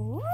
Ooh.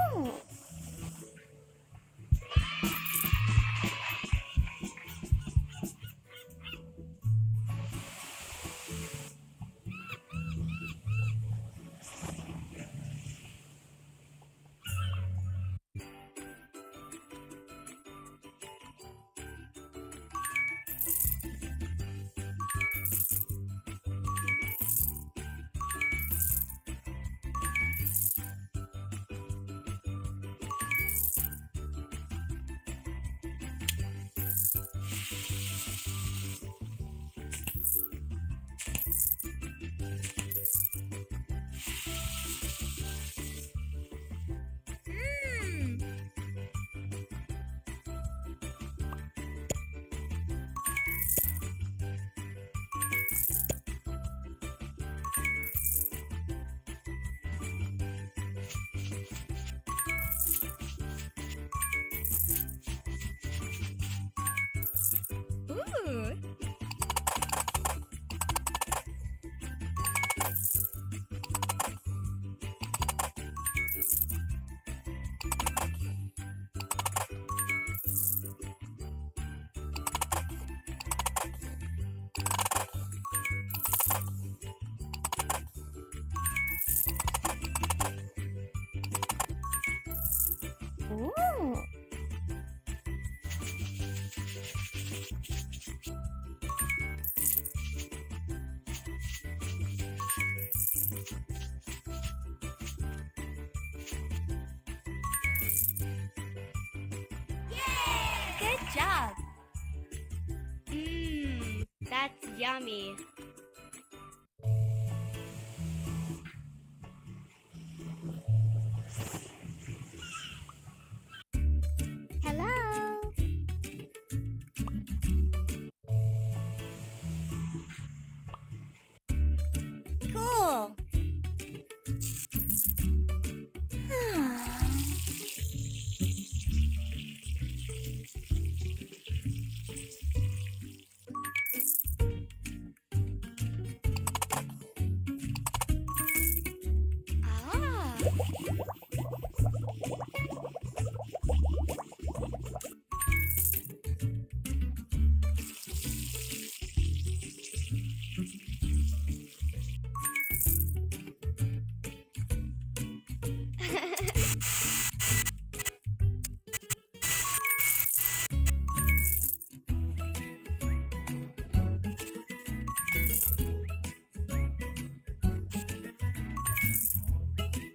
Job. Mmm, that's yummy.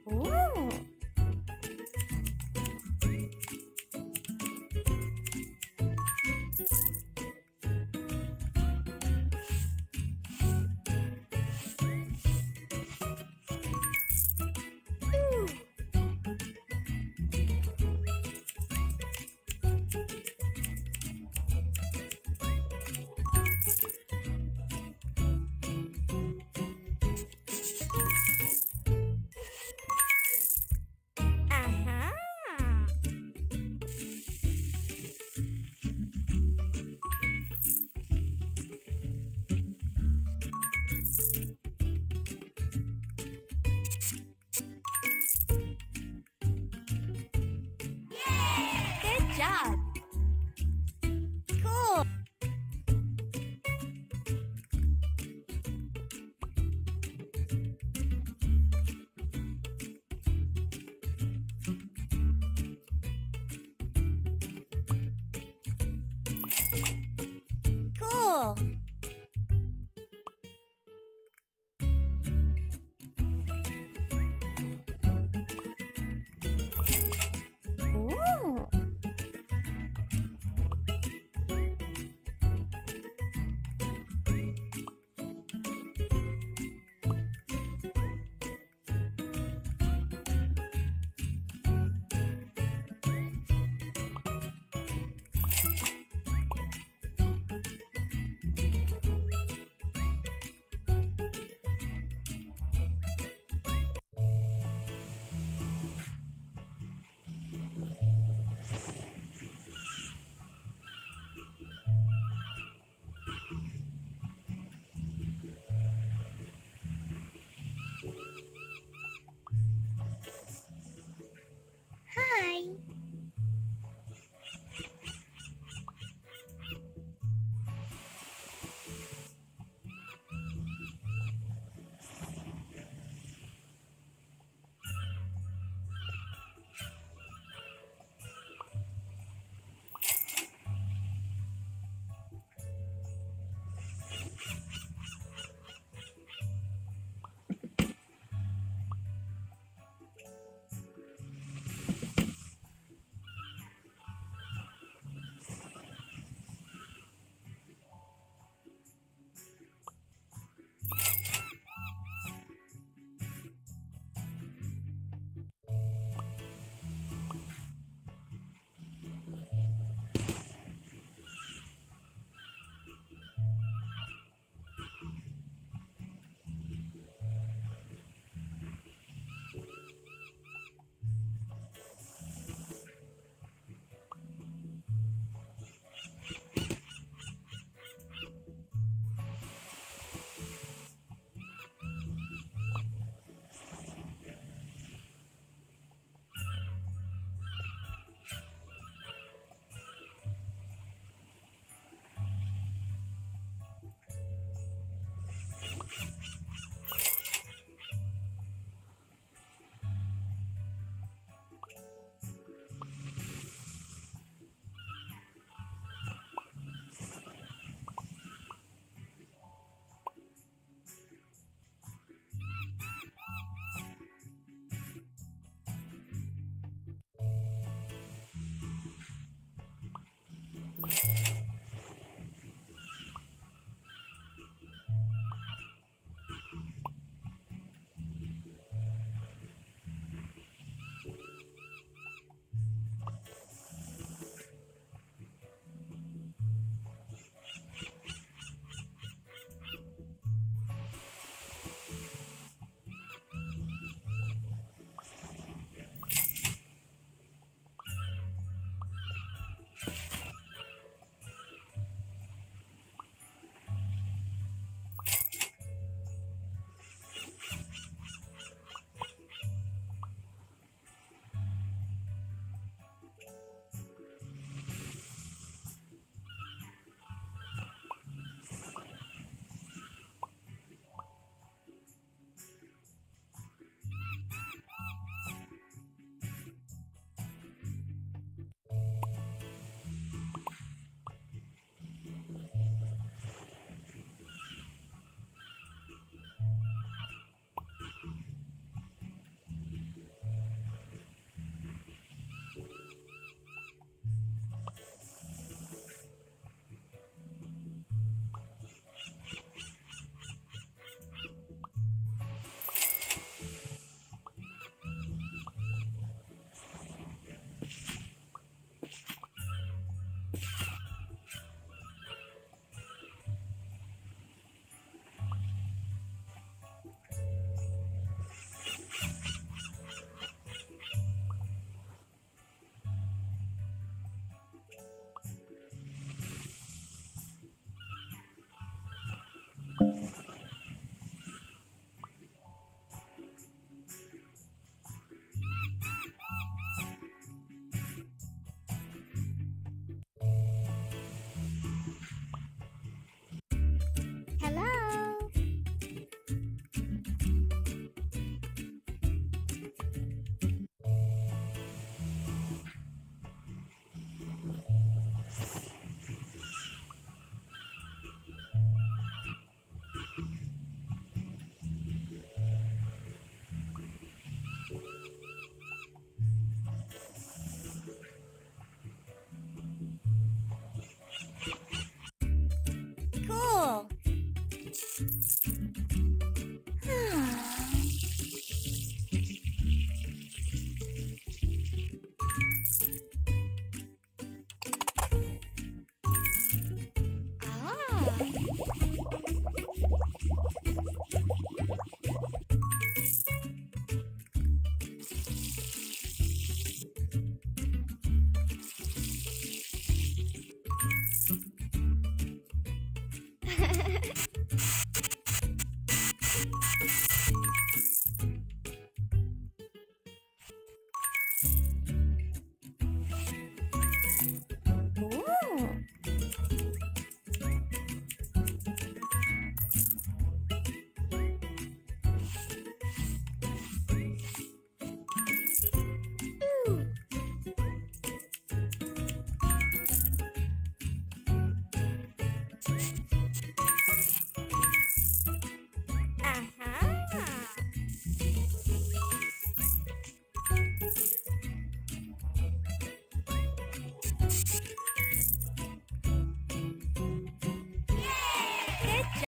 Ooh. Job.